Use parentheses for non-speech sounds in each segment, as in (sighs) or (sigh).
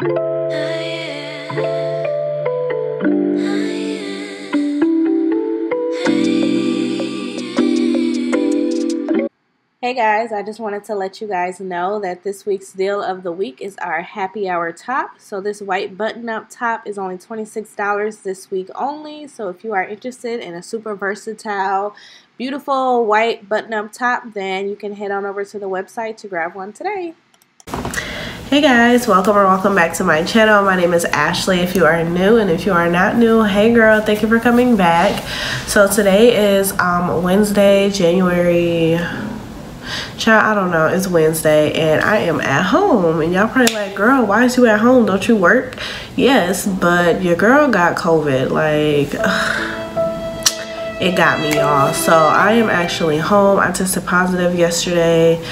Hey guys, I just wanted to let you guys know that this week's deal of the week is our happy hour top. So this white button up top is only $26 this week only. So if you are interested in a super versatile, beautiful white button up top, then you can head on over to the website to grab one today. Hey guys, welcome or welcome back to my channel. My name is Ashley if you are new and if you are not new, hey girl, thank you for coming back. So today is um, Wednesday, January Child, I don't know. It's Wednesday and I am at home. And y'all probably like, girl, why is you at home? Don't you work? Yes, but your girl got COVID. Like, ugh, it got me, y'all. So I am actually home. I tested positive yesterday.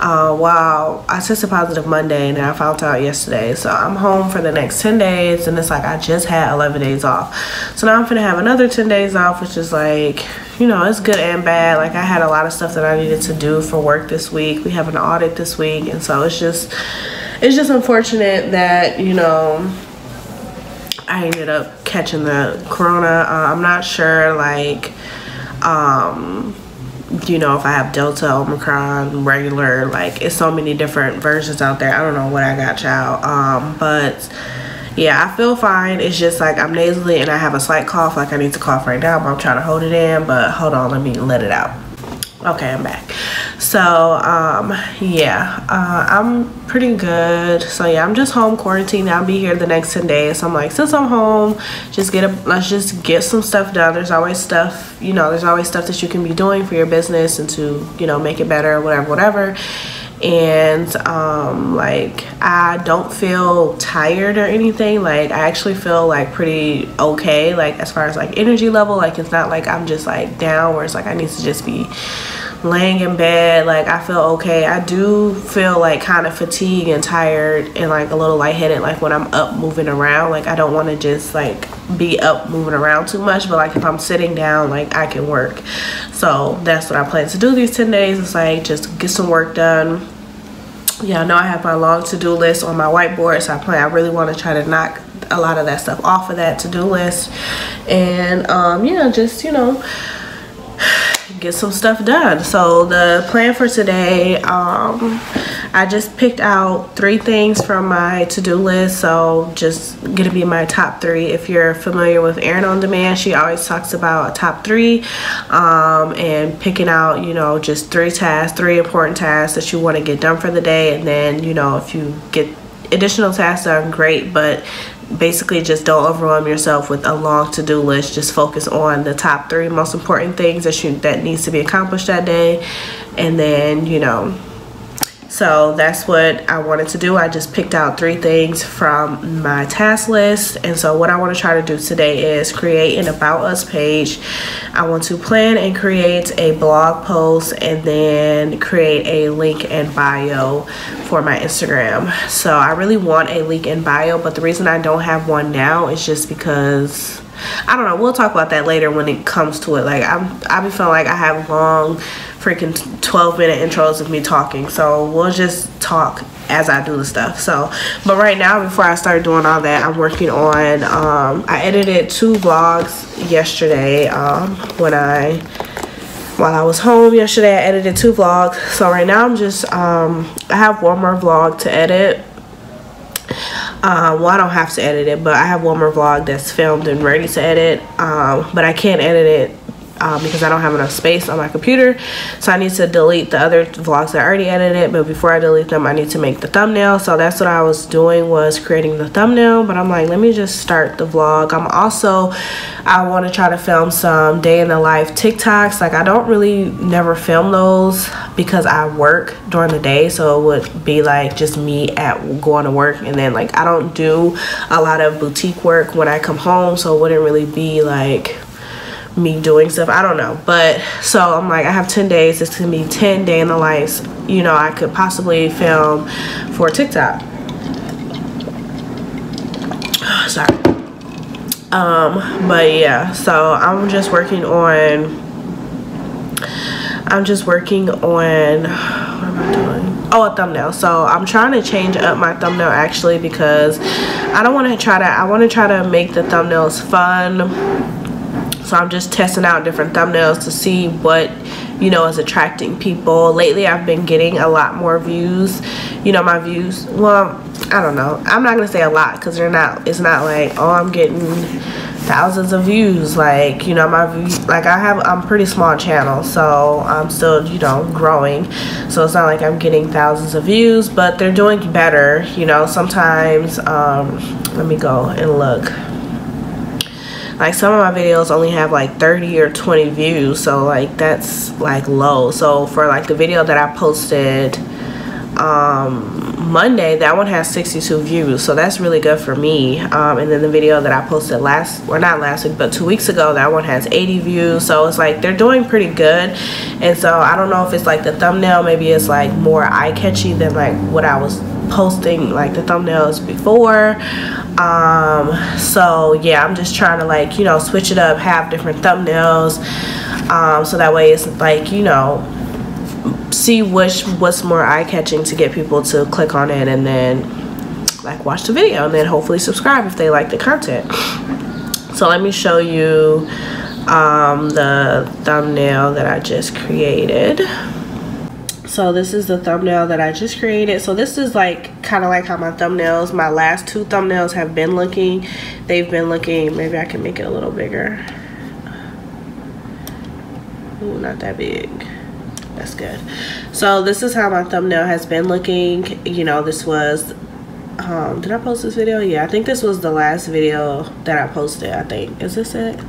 Uh, wow, I tested positive Monday and I found out yesterday. So I'm home for the next 10 days. And it's like I just had 11 days off. So now I'm to have another 10 days off, which is like you know, it's good and bad. Like I had a lot of stuff that I needed to do for work this week. We have an audit this week, and so it's just it's just unfortunate that, you know, I ended up catching the corona. Uh, I'm not sure like um you know if I have Delta, Omicron, regular, like it's so many different versions out there. I don't know what I got, child. Um, but yeah i feel fine it's just like i'm nasally and i have a slight cough like i need to cough right now but i'm trying to hold it in but hold on let me let it out okay i'm back so um yeah uh, i'm pretty good. So yeah i'm just home quarantined. I'll be here the next 10 days. So i'm like since i'm home. Just get a let's just get some stuff done. There's always stuff you know there's always stuff that you can be doing for your business and to you know make it better whatever whatever. And um, like I don't feel tired or anything. Like I actually feel like pretty okay like as far as like energy level. Like it's not like I'm just like down where it's like I need to just be laying in bed like I feel okay. I do feel like kind of fatigued and tired and like a little lightheaded like when I'm up moving around. Like I don't want to just like be up moving around too much but like if I'm sitting down like I can work. So that's what I plan to do these 10 days it's like just get some work done. Yeah I know I have my long to-do list on my whiteboard so I plan I really want to try to knock a lot of that stuff off of that to-do list. And um yeah just you know get some stuff done. So the plan for today um I just picked out three things from my to-do list. So just gonna be my top three. If you're familiar with Erin on Demand she always talks about top three um, and picking out you know just three tasks three important tasks that you want to get done for the day. And then you know if you get additional tasks done great. But basically just don't overwhelm yourself with a long to-do list. Just focus on the top three most important things that you that needs to be accomplished that day. And then you know so that's what I wanted to do. I just picked out three things from my task list. And so what I want to try to do today is create an About Us page. I want to plan and create a blog post and then create a link and bio for my Instagram. So I really want a link and bio, but the reason I don't have one now is just because I don't know. We'll talk about that later when it comes to it. Like I'm, I be feeling like I have long, freaking 12 minute intros of me talking. So we'll just talk as I do the stuff. So, but right now, before I start doing all that, I'm working on. Um, I edited two vlogs yesterday. Um, when I while I was home yesterday, I edited two vlogs. So right now, I'm just um, I have one more vlog to edit um, well, I don't have to edit it, but I have one more vlog that's filmed and ready to edit. Um, but I can't edit it um, because I don't have enough space on my computer. So I need to delete the other vlogs that I already edited. But before I delete them, I need to make the thumbnail. So that's what I was doing was creating the thumbnail. But I'm like, let me just start the vlog. I'm also, I want to try to film some day in the life TikToks. Like I don't really never film those because I work during the day. So it would be like just me at going to work. And then like I don't do a lot of boutique work when I come home. So it wouldn't really be like me doing stuff. I don't know. But so i'm like i have 10 days. It's gonna be 10 day in the life you know i could possibly film for tiktok. (sighs) Sorry. Um but yeah so i'm just working on i'm just working on what am i doing? Oh a thumbnail. So i'm trying to change up my thumbnail actually because i don't want to try to i want to try to make the thumbnails fun so i'm just testing out different thumbnails to see what you know is attracting people. Lately i've been getting a lot more views. You know my views well i don't know. I'm not gonna say a lot because they're not it's not like oh i'm getting thousands of views. Like you know my like i have i'm pretty small channel so i'm still you know growing. So it's not like i'm getting thousands of views but they're doing better you know. Sometimes um let me go and look like some of my videos only have like 30 or 20 views so like that's like low so for like the video that i posted um Monday, that one has 62 views, so that's really good for me. Um, and then the video that I posted last, or not last week, but two weeks ago, that one has 80 views. So it's like they're doing pretty good. And so I don't know if it's like the thumbnail, maybe it's like more eye-catchy than like what I was posting like the thumbnails before. Um so yeah i'm just trying to like you know switch it up have different thumbnails um so that way it's like you know see which what's more eye-catching to get people to click on it and then like watch the video and then hopefully subscribe if they like the content. So let me show you um, the thumbnail that I just created so this is the thumbnail that I just created. So this is like kind of like how my thumbnails my last two thumbnails have been looking. They've been looking maybe I can make it a little bigger. Ooh, not that big. That's good. So this is how my thumbnail has been looking. You know this was um did i post this video? Yeah i think this was the last video that i posted i think. Is this it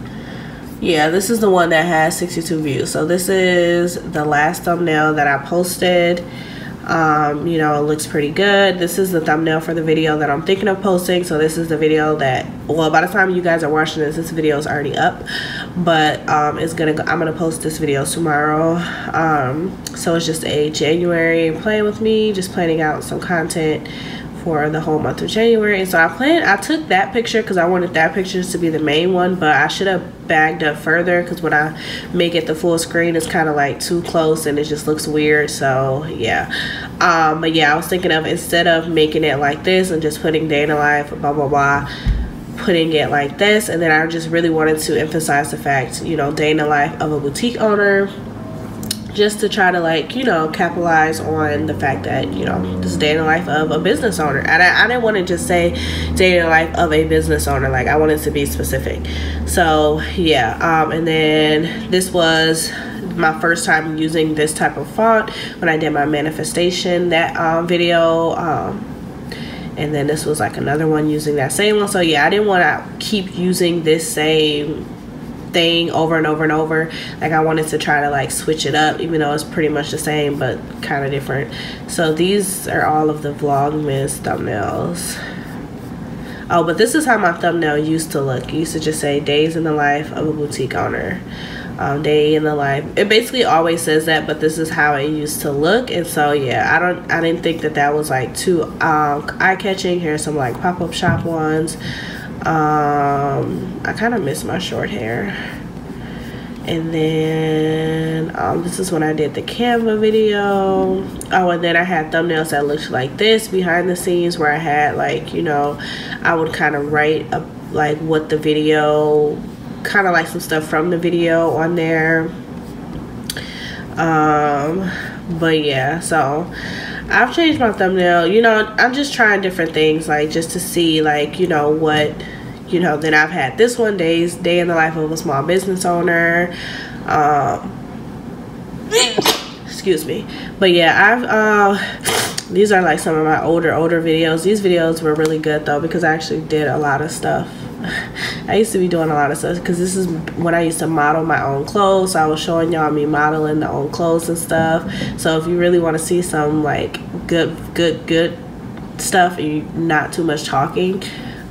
yeah this is the one that has 62 views so this is the last thumbnail that i posted um, you know, it looks pretty good. This is the thumbnail for the video that I'm thinking of posting. So this is the video that, well, by the time you guys are watching this, this video is already up. But um, it's gonna, go, I'm gonna post this video tomorrow. Um, so it's just a January playing with me, just planning out some content for the whole month of January. And so I planned, I took that picture because I wanted that picture to be the main one, but I should have bagged up further because when I make it the full screen, it's kind of like too close and it just looks weird. So yeah. Um, but yeah, I was thinking of instead of making it like this and just putting day in the life, blah, blah, blah, putting it like this. And then I just really wanted to emphasize the fact, you know, day in the life of a boutique owner just to try to like you know capitalize on the fact that you know this day in the life of a business owner. And I, I didn't want to just say day in the life of a business owner. Like I wanted to be specific. So yeah um, and then this was my first time using this type of font when I did my manifestation that um, video um, and then this was like another one using that same one. So yeah I didn't want to keep using this same thing over and over and over. Like I wanted to try to like switch it up even though it's pretty much the same but kind of different. So these are all of the vlogmas thumbnails. Oh but this is how my thumbnail used to look. It used to just say days in the life of a boutique owner. Um, day in the life. It basically always says that but this is how it used to look and so yeah I don't I didn't think that that was like too um, eye-catching. Here's some like pop-up shop ones um, I kind of miss my short hair. And then um, this is when I did the Canva video. Oh, and then I had thumbnails that looked like this behind the scenes where I had like, you know, I would kind of write a, like what the video, kind of like some stuff from the video on there. Um, but yeah, so I've changed my thumbnail. You know, I'm just trying different things like just to see like, you know, what you know then i've had this one days day in the life of a small business owner um, (coughs) excuse me but yeah i've uh, these are like some of my older older videos these videos were really good though because i actually did a lot of stuff (laughs) I used to be doing a lot of stuff because this is when I used to model my own clothes. So I was showing y'all me modeling the own clothes and stuff. So if you really want to see some like good, good, good stuff and not too much talking,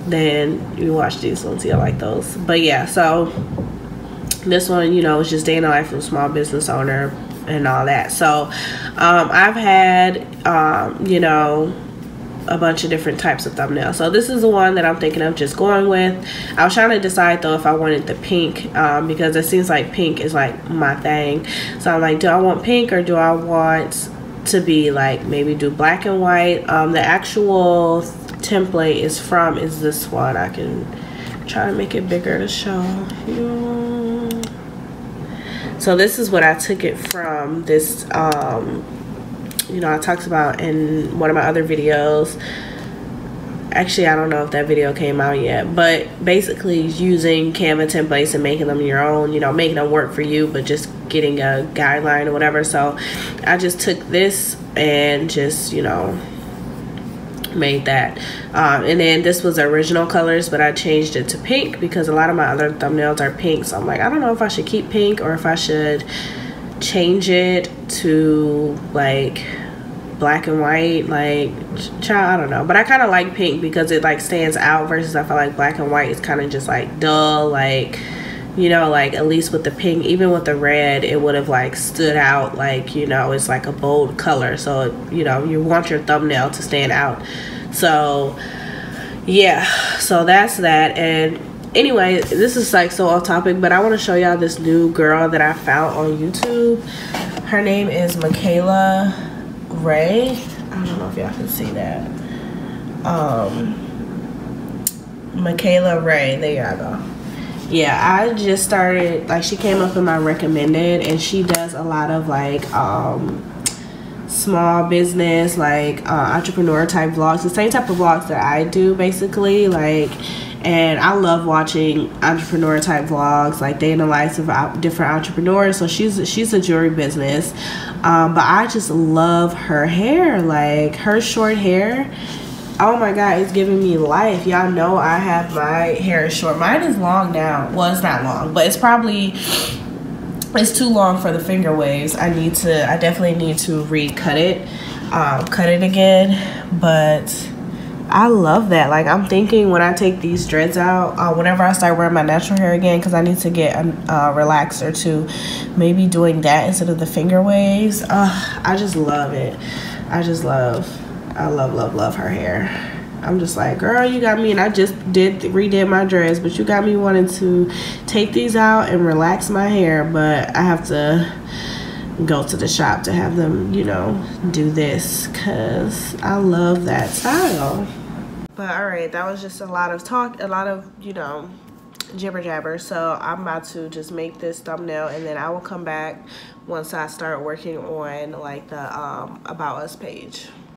then you watch these ones you like those. But yeah so this one you know is just day in the life of a small business owner and all that. So um, i've had um, you know a bunch of different types of thumbnails. So this is the one that i'm thinking of just going with. I was trying to decide though if i wanted the pink um, because it seems like pink is like my thing. So i'm like do i want pink or do i want to be like maybe do black and white. Um, the actual template is from is this one. I can try to make it bigger to show you. So this is what I took it from. This, um, you know, I talked about in one of my other videos actually i don't know if that video came out yet but basically using canva templates and making them your own you know making them work for you but just getting a guideline or whatever so i just took this and just you know made that. Um, and then this was original colors but I changed it to pink because a lot of my other thumbnails are pink. So I'm like I don't know if I should keep pink or if I should change it to like black and white. Like child i don't know. But i kind of like pink because it like stands out versus i feel like black and white is kind of just like dull like you know like at least with the pink even with the red it would have like stood out like you know it's like a bold color so you know you want your thumbnail to stand out so yeah so that's that and anyway this is like so off topic but i want to show y'all this new girl that i found on youtube her name is michaela Ray. I don't know if y'all can see that. Um, Michaela Ray. There y'all go. Yeah, I just started, like, she came up in my recommended, and she does a lot of, like, um, small business, like, uh, entrepreneur type vlogs. The same type of vlogs that I do, basically. Like, and I love watching entrepreneur type vlogs, like day in the lives of different entrepreneurs. So she's she's a jewelry business, um, but I just love her hair, like her short hair. Oh my god, it's giving me life. Y'all know I have my hair short. Mine is long now. Well, it's not long, but it's probably it's too long for the finger waves. I need to. I definitely need to recut it, um, cut it again, but I love that. Like I'm thinking when I take these dreads out, uh, whenever I start wearing my natural hair again, because I need to get a relaxer too, maybe doing that instead of the finger waves. Uh, I just love it. I just love, I love, love, love her hair. I'm just like, girl, you got me, and I just did redid my dress, but you got me wanting to take these out and relax my hair, but I have to go to the shop to have them, you know, do this because I love that style. But all right, that was just a lot of talk, a lot of, you know, jibber jabber. So I'm about to just make this thumbnail and then I will come back once I start working on like the um, About Us page.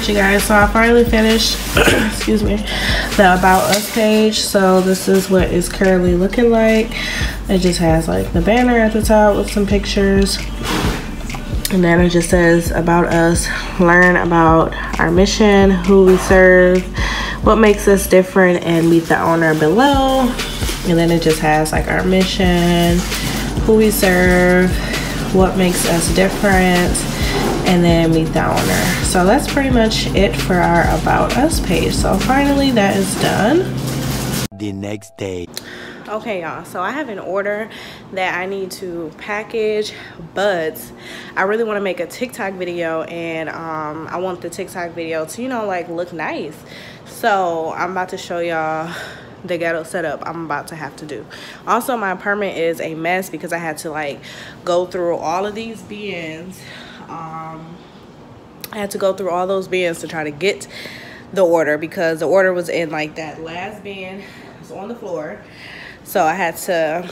guys, so I finally finished, (coughs) excuse me, the About Us page. So this is what it's currently looking like. It just has like the banner at the top with some pictures. And then it just says About Us, learn about our mission, who we serve, what makes us different, and meet the owner below. And then it just has like our mission, who we serve, what makes us different, and then meet the owner. So that's pretty much it for our about us page. So finally that is done. The next day. Okay y'all. So i have an order that i need to package but i really want to make a tiktok video and um, i want the tiktok video to you know like look nice. So i'm about to show y'all the ghetto setup I'm about to have to do. Also, my apartment is a mess because I had to like go through all of these bins um, I had to go through all those bins to try to get the order because the order was in like that last bin was on the floor. So I had to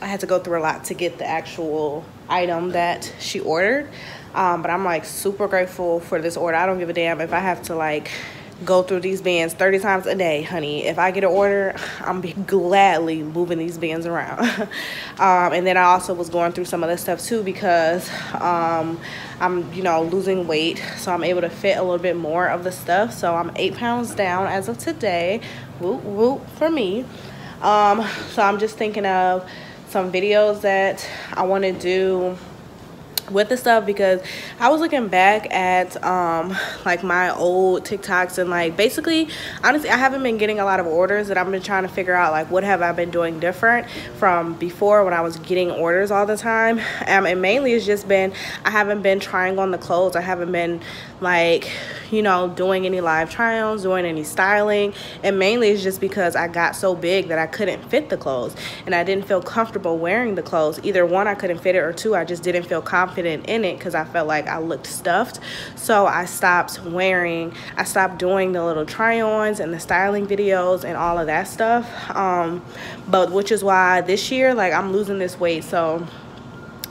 I had to go through a lot to get the actual item that she ordered. Um, but I'm like super grateful for this order. I don't give a damn if I have to like go through these bins 30 times a day, honey. If I get an order, I'm gladly moving these bins around. (laughs) um, and then I also was going through some of this stuff too because um, I'm, you know, losing weight. So I'm able to fit a little bit more of the stuff. So I'm eight pounds down as of today. Whoop, whoop for me. Um, so I'm just thinking of some videos that I want to do with the stuff because I was looking back at um like my old TikToks and like basically honestly I haven't been getting a lot of orders that I've been trying to figure out like what have I been doing different from before when I was getting orders all the time. Um, and mainly it's just been I haven't been trying on the clothes. I haven't been like you know doing any live try-ons doing any styling. And mainly it's just because I got so big that I couldn't fit the clothes and I didn't feel comfortable wearing the clothes. Either one I couldn't fit it or two I just didn't feel confident in it because I felt like I looked stuffed. So I stopped wearing I stopped doing the little try-ons and the styling videos and all of that stuff. Um, but which is why this year like I'm losing this weight. So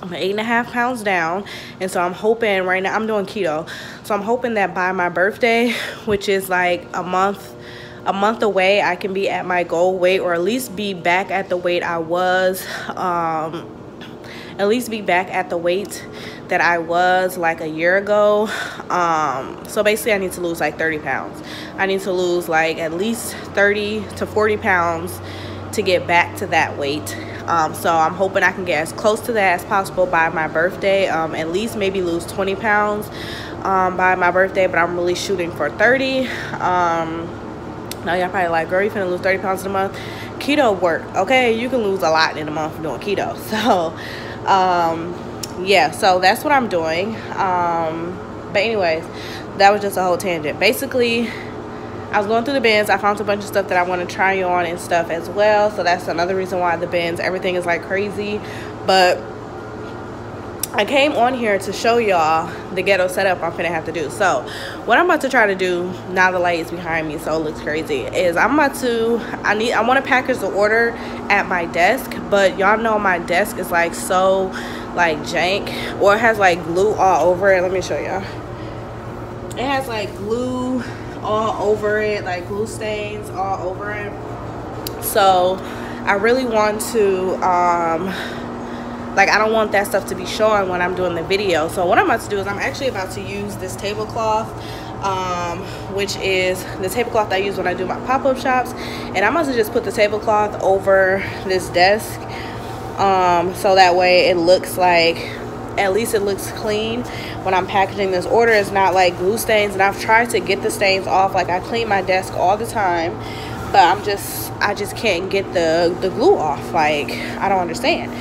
I'm eight and a half pounds down. And so I'm hoping right now I'm doing keto. So I'm hoping that by my birthday (laughs) which is like a month a month away I can be at my goal weight or at least be back at the weight I was um, at least be back at the weight that I was like a year ago um, so basically I need to lose like 30 pounds I need to lose like at least 30 to 40 pounds to get back to that weight um, so I'm hoping I can get as close to that as possible by my birthday. Um, at least maybe lose 20 pounds um, by my birthday, but I'm really shooting for 30. Um, now y'all probably like, girl, you finna lose 30 pounds in a month. Keto work, okay? You can lose a lot in a month doing keto. (laughs) So, um, yeah, so that's what I'm doing. Um, but anyways, that was just a whole tangent. Basically, I was going through the bins. I found a bunch of stuff that I want to try on and stuff as well. So that's another reason why the bins, everything is like crazy. But I came on here to show y'all the ghetto setup I'm finna have to do. So what I'm about to try to do now the light is behind me so it looks crazy is I'm about to I need I want to package the order at my desk but y'all know my desk is like so like jank or it has like glue all over it. Let me show y'all. It has like glue all over it like glue stains all over it so I really want to um like I don't want that stuff to be showing when I'm doing the video so what I'm about to do is I'm actually about to use this tablecloth um, which is the tablecloth I use when I do my pop-up shops and I'm to just put the tablecloth over this desk um, so that way it looks like at least it looks clean when I'm packaging this order. It's not like glue stains and I've tried to get the stains off. Like I clean my desk all the time, but I'm just, I just can't get the, the glue off. Like I don't understand.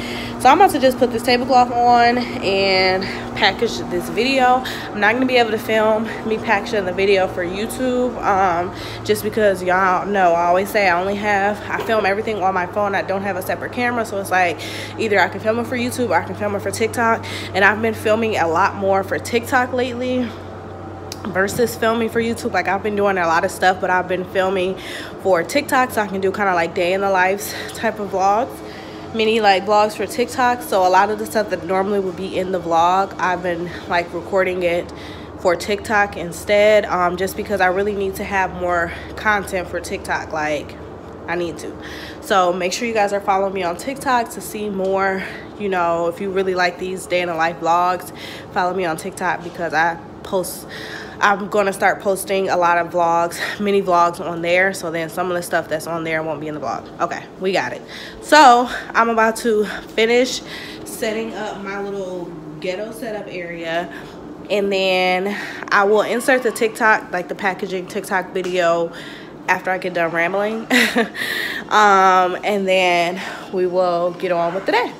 So I'm about to just put this tablecloth on and package this video. I'm not going to be able to film me packaging the video for YouTube um, just because y'all know I always say I only have, I film everything on my phone. I don't have a separate camera. So it's like either I can film it for YouTube or I can film it for TikTok. And I've been filming a lot more for TikTok lately versus filming for YouTube. Like I've been doing a lot of stuff, but I've been filming for TikTok so I can do kind of like day in the life type of vlogs mini like vlogs for TikTok. So a lot of the stuff that normally would be in the vlog, I've been like recording it for TikTok instead um, just because I really need to have more content for TikTok. Like I need to. So make sure you guys are following me on TikTok to see more, you know, if you really like these day in the life vlogs, follow me on TikTok because I post I'm going to start posting a lot of vlogs, mini vlogs on there. So then some of the stuff that's on there won't be in the vlog. Okay, we got it. So I'm about to finish setting up my little ghetto setup area. And then I will insert the TikTok, like the packaging TikTok video after I get done rambling. (laughs) um, and then we will get on with the day.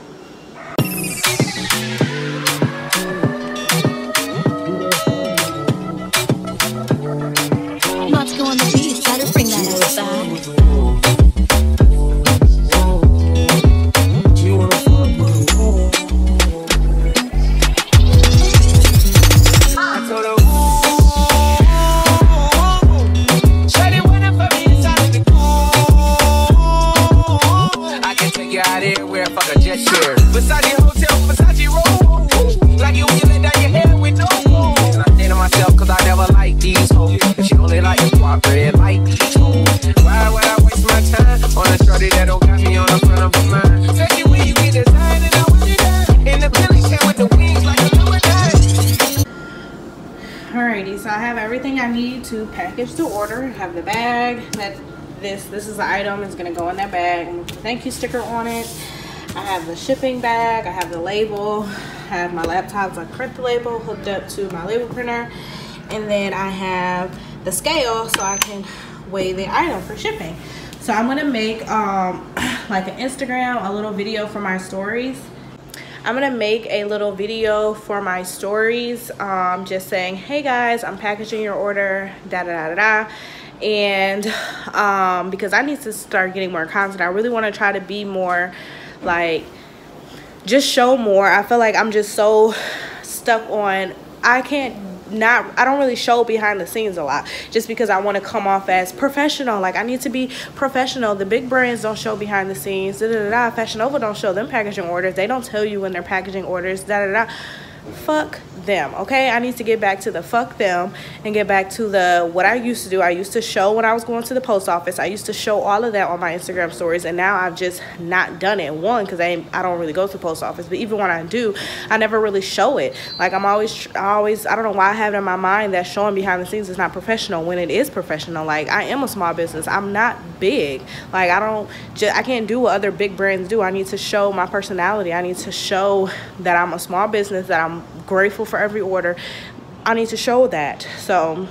Order. Have the bag that this this is the item is gonna go in that bag. Thank you sticker on it. I have the shipping bag. I have the label. I have my laptop so I print the label hooked up to my label printer, and then I have the scale so I can weigh the item for shipping. So I'm gonna make um, (clears throat) like an Instagram, a little video for my stories. I'm gonna make a little video for my stories, um, just saying, hey guys, I'm packaging your order, da da da da da. And um, because I need to start getting more content, I really wanna try to be more like, just show more. I feel like I'm just so stuck on, I can't not I don't really show behind the scenes a lot just because I want to come off as professional. Like I need to be professional. The big brands don't show behind the scenes. Da, da, da. Fashion Nova don't show them packaging orders. They don't tell you when they're packaging orders. Da da da fuck them okay? I need to get back to the fuck them and get back to the what i used to do. I used to show when i was going to the post office i used to show all of that on my instagram stories and now i've just not done it. One because I, I don't really go to the post office but even when i do i never really show it. Like i'm always I always i don't know why i have it in my mind that showing behind the scenes is not professional when it is professional. Like i am a small business. I'm not big. Like i don't just i can't do what other big brands do. I need to show my personality. I need to show that i'm a small business that i'm grateful for every order. I need to show that. So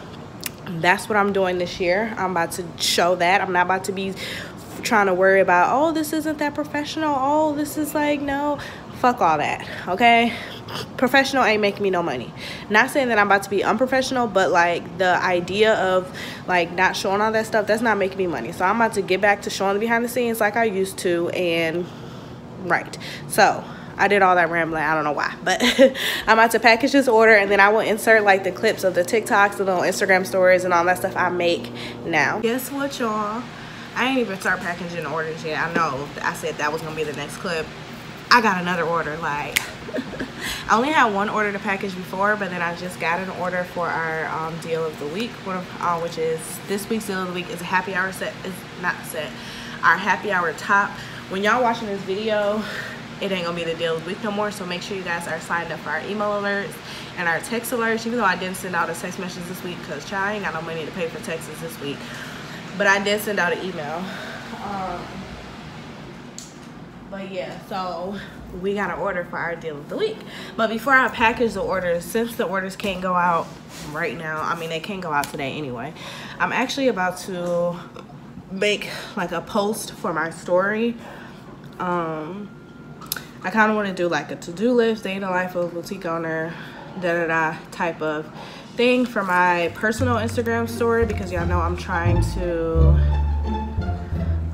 that's what I'm doing this year. I'm about to show that. I'm not about to be trying to worry about, oh, this isn't that professional. Oh, this is like, no, fuck all that. Okay. Professional ain't making me no money. Not saying that I'm about to be unprofessional, but like the idea of like not showing all that stuff, that's not making me money. So I'm about to get back to showing the behind the scenes like I used to. And right. So I did all that rambling. I don't know why, but (laughs) I'm about to package this order and then I will insert like the clips of the TikToks, the little Instagram stories and all that stuff I make now. Guess what, y'all? I ain't even start packaging orders yet. I know I said that was gonna be the next clip. I got another order, like, (laughs) I only had one order to package before, but then I just got an order for our um, deal of the week, uh, which is this week's deal of the week is a happy hour set, is not set, our happy hour top. When y'all watching this video, it ain't gonna be the deal of the week no more. So make sure you guys are signed up for our email alerts and our text alerts. Even though I didn't send out a text message this week because child I ain't got no money to pay for texts this week. But I did send out an email. Um, but yeah so we got an order for our deal of the week. But before I package the orders since the orders can't go out right now I mean they can't go out today anyway I'm actually about to make like a post for my story. Um I kind of want to do like a to-do list, day in the life of boutique owner, da-da-da type of thing for my personal Instagram story because y'all know I'm trying to,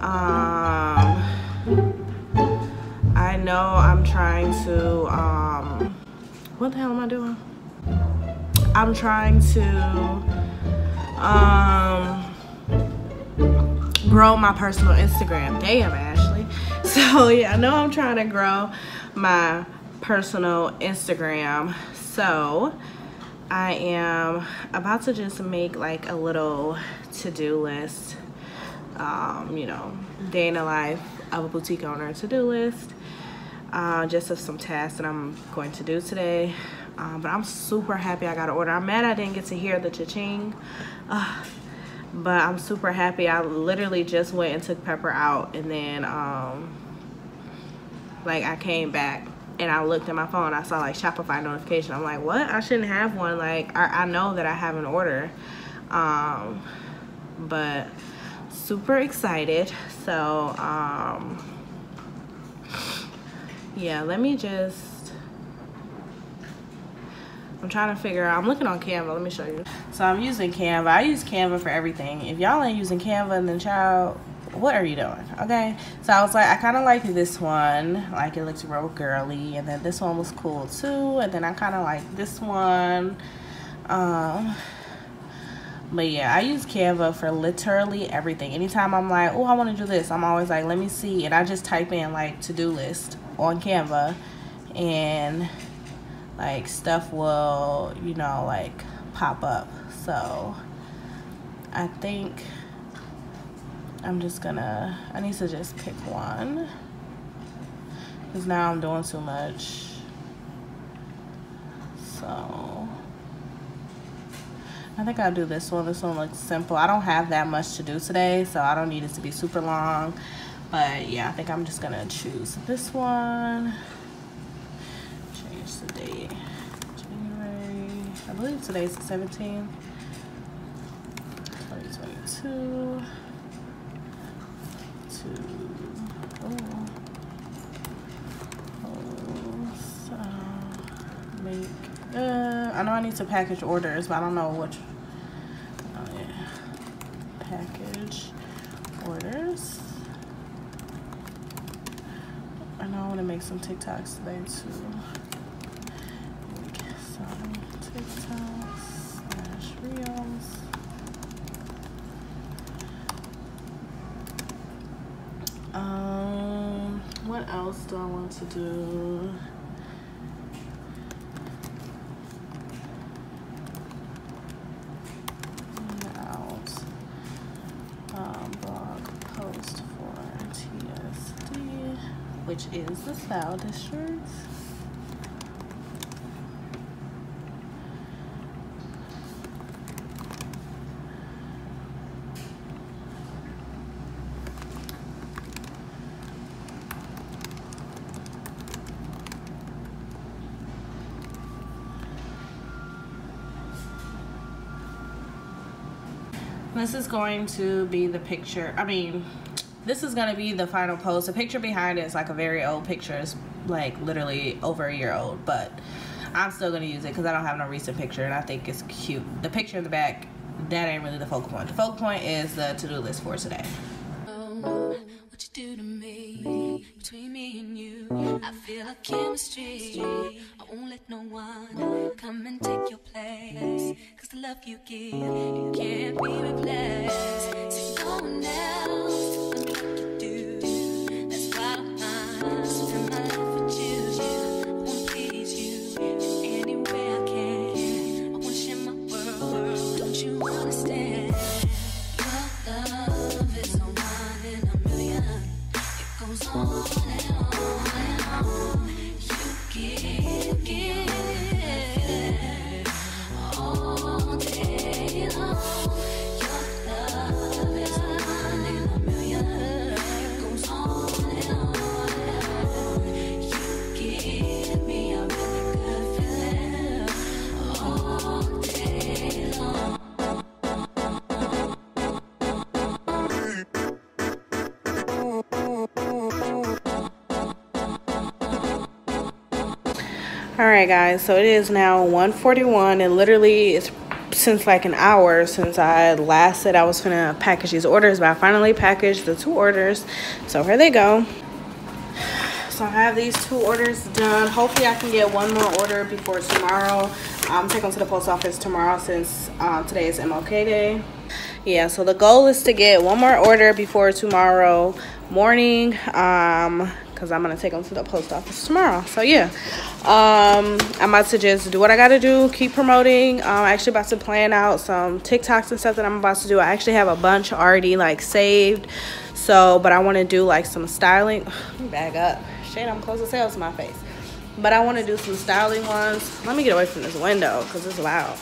um, I know I'm trying to, um, what the hell am I doing? I'm trying to, um, grow my personal Instagram. Damn, Ashley. So yeah, I know I'm trying to grow my personal Instagram. So I am about to just make like a little to-do list. Um, you know, day in the life of a boutique owner to-do list. Uh, just of some tasks that I'm going to do today. Um, but I'm super happy I got an order. I'm mad I didn't get to hear the cha-ching. Uh, but I'm super happy. I literally just went and took Pepper out and then um, like I came back and I looked at my phone. I saw like Shopify notification. I'm like what? I shouldn't have one. Like I, I know that I have an order. Um, but super excited. So um, yeah let me just I'm trying to figure out I'm looking on Canva. Let me show you. So I'm using Canva. I use Canva for everything. If y'all ain't using Canva then child what are you doing? Okay. So i was like i kind of like this one. Like it looks real girly. And then this one was cool too. And then i kind of like this one. Um but yeah i use canva for literally everything. Anytime i'm like oh i want to do this i'm always like let me see. And i just type in like to-do list on canva. And like stuff will you know like pop up. So i think I'm just gonna, I need to just pick one. Because now I'm doing too much. So, I think I'll do this one. This one looks simple. I don't have that much to do today, so I don't need it to be super long. But yeah, I think I'm just gonna choose this one. Change the date. January, I believe today's the 17th. 2022. Make, uh, I know I need to package orders, but I don't know which, oh yeah, package orders. I know I want to make some TikToks today too. Make some TikToks slash. Um, what else do I want to do? Out um, blog post for TSD, which is the style district. This is going to be the picture. I mean, this is going to be the final post. The picture behind it is like a very old picture. It's like literally over a year old, but I'm still going to use it because I don't have no recent picture and I think it's cute. The picture in the back, that ain't really the focal point. The focal point is the to-do list for today. you do to me? Between me and you i feel a chemistry. I won't let no one come and take your place. Cause the love you give it can't be replaced. So no one else you do. That's why i spend my life goes on and on and on. You give, All right, guys. So it is now 1:41, and literally it's since like an hour since I last said I was gonna package these orders, but I finally packaged the two orders. So here they go. So I have these two orders done. Hopefully I can get one more order before tomorrow. I'm taking them to the post office tomorrow since um, today is MLK Day. Yeah, so the goal is to get one more order before tomorrow morning. Um, because I'm gonna take them to the post office tomorrow. So yeah, um, I'm about to just do what I gotta do, keep promoting. Um, I'm actually about to plan out some TikToks and stuff that I'm about to do. I actually have a bunch already like saved. So, but I want to do like some styling. Back up. Shit, I'm close as hell to my face. But I want to do some styling ones. Let me get away from this window because it's loud.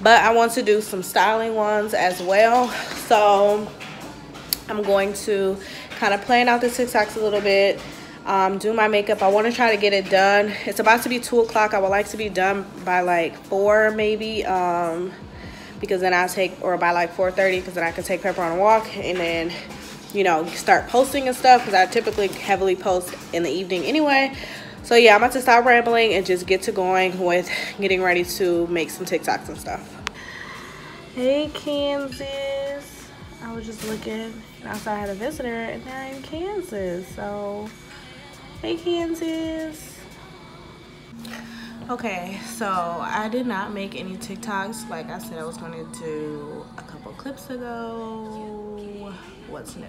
But I want to do some styling ones as well. So I'm going to kind of plan out the TikToks a little bit um, do my makeup. I want to try to get it done. It's about to be 2 o'clock. I would like to be done by like 4 maybe. Um, because then I'll take, or by like 4.30 because then I can take Pepper on a walk and then, you know, start posting and stuff because I typically heavily post in the evening anyway. So yeah, I'm about to stop rambling and just get to going with getting ready to make some TikToks and stuff. Hey, Kansas. I was just looking and outside I had a visitor and they're in Kansas. So Hey Kansas. Okay, so I did not make any TikToks like I said I was going to do a couple clips ago. What's new?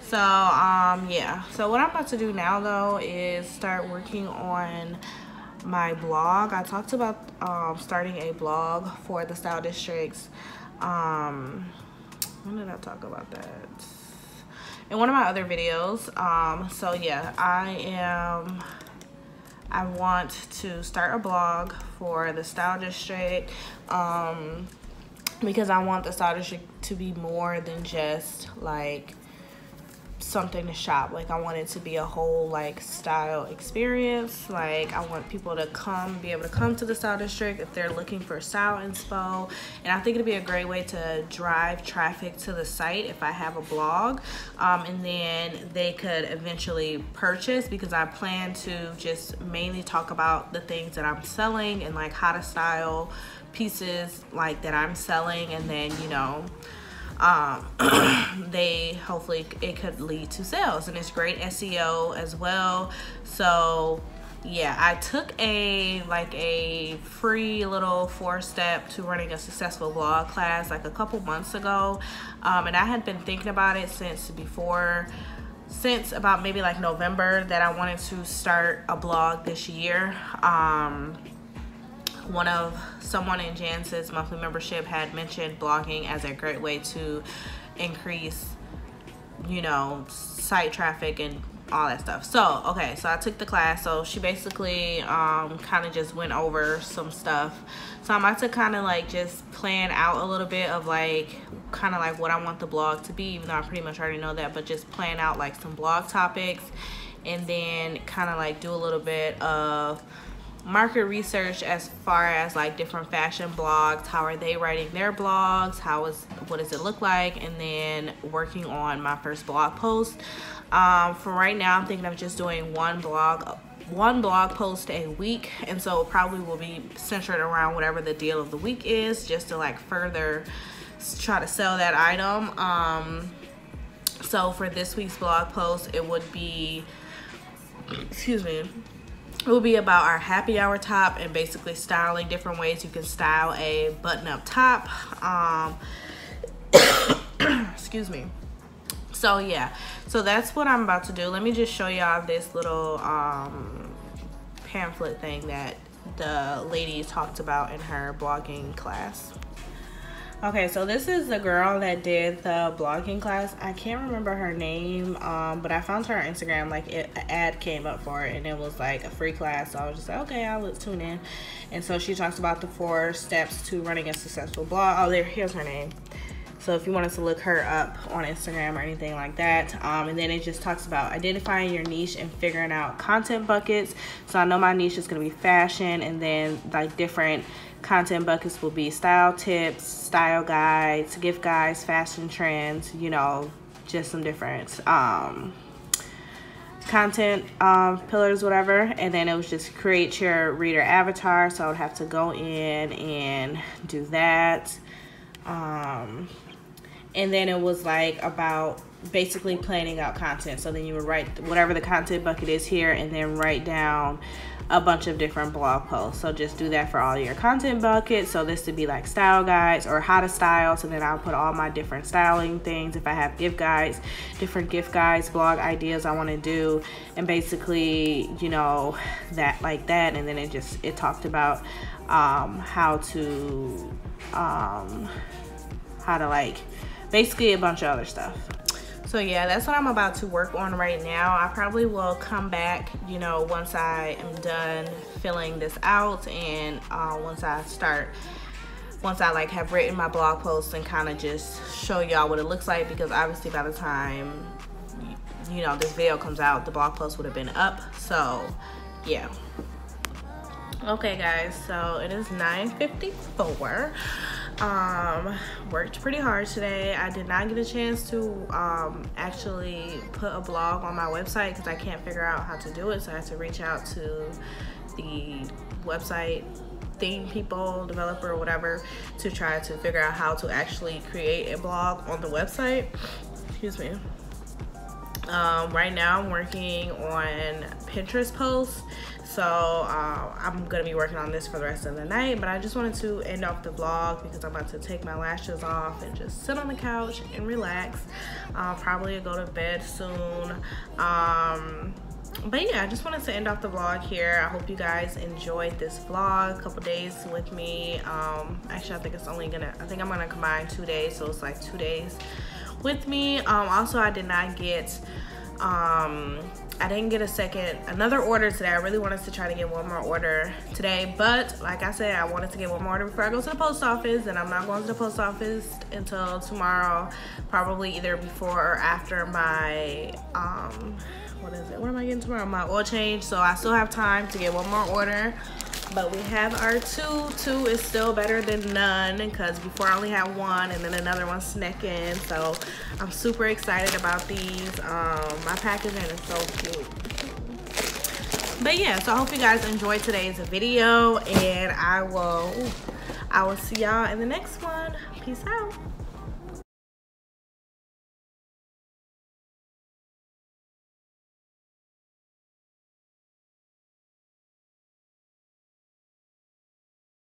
So, um, yeah. So what I'm about to do now though is start working on my blog. I talked about um, starting a blog for the Style Districts. Um, when did I talk about that? In one of my other videos. Um, so yeah, I am, I want to start a blog for the Style District. Um, because I want the style district to be more than just like something to shop. Like i want it to be a whole like style experience. Like i want people to come be able to come to the style district if they're looking for style inspo. And i think it'd be a great way to drive traffic to the site if i have a blog um, and then they could eventually purchase because i plan to just mainly talk about the things that i'm selling and like how to style pieces like that i'm selling and then you know um, (clears throat) they hopefully it could lead to sales and it's great SEO as well. So yeah, I took a like a free little four step to running a successful blog class like a couple months ago. Um, and I had been thinking about it since before since about maybe like November that I wanted to start a blog this year. Um, one of someone in Jance's monthly membership had mentioned blogging as a great way to increase, you know, site traffic and all that stuff. So, okay, so I took the class. So she basically um, kind of just went over some stuff. So I'm about to kind of like just plan out a little bit of like kind of like what I want the blog to be, even though I pretty much already know that, but just plan out like some blog topics and then kind of like do a little bit of market research as far as like different fashion blogs. How are they writing their blogs? How is what does it look like? And then working on my first blog post. Um, for right now i'm thinking of just doing one blog one blog post a week. And so probably will be centered around whatever the deal of the week is just to like further try to sell that item. Um, so for this week's blog post it would be excuse me it will be about our happy hour top and basically styling different ways you can style a button up top um (coughs) excuse me. So yeah. So that's what i'm about to do. Let me just show y'all this little um pamphlet thing that the lady talked about in her blogging class Okay, so this is the girl that did the blogging class. I can't remember her name, um, but I found her on Instagram. Like, it, an ad came up for it, and it was like a free class. So I was just like, okay, I'll let's tune in. And so she talks about the four steps to running a successful blog. Oh, there, here's her name. So if you wanted to look her up on Instagram or anything like that. Um, and then it just talks about identifying your niche and figuring out content buckets. So I know my niche is going to be fashion and then like different content buckets will be style tips, style guides, gift guides, fashion trends, you know, just some different um, content um, pillars, whatever. And then it was just create your reader avatar. So I would have to go in and do that. Um, and then it was like about basically planning out content. So then you would write whatever the content bucket is here and then write down a bunch of different blog posts. So just do that for all your content buckets. So this would be like style guides or how to style. So then I'll put all my different styling things. If I have gift guides, different gift guides, blog ideas I want to do, and basically, you know, that like that. And then it just it talked about um, how to um, how to like basically a bunch of other stuff so yeah that's what i'm about to work on right now. I probably will come back you know once i am done filling this out and uh, once i start once i like have written my blog post and kind of just show y'all what it looks like because obviously by the time you know this video comes out the blog post would have been up. So yeah. Okay guys so it is 9:54 um worked pretty hard today. I did not get a chance to um actually put a blog on my website because i can't figure out how to do it so i had to reach out to the website theme people developer or whatever to try to figure out how to actually create a blog on the website. Excuse me. Um, right now i'm working on pinterest posts so uh, i'm gonna be working on this for the rest of the night but i just wanted to end off the vlog because i'm about to take my lashes off and just sit on the couch and relax. Uh, probably go to bed soon. Um, but yeah i just wanted to end off the vlog here. I hope you guys enjoyed this vlog a couple days with me. Um, actually i think it's only gonna i think i'm gonna combine two days so it's like two days with me. Um, also i did not get um, I didn't get a second another order today. I really wanted to try to get one more order today, but like I said, I wanted to get one more order before I go to the post office, and I'm not going to the post office until tomorrow, probably either before or after my um what is it? What am I getting tomorrow? My oil change. So I still have time to get one more order. But we have our two. Two is still better than none because before I only had one and then another one snuck in. So I'm super excited about these. Um, my packaging is so cute. But yeah, so I hope you guys enjoyed today's video and I will I will see y'all in the next one. Peace out.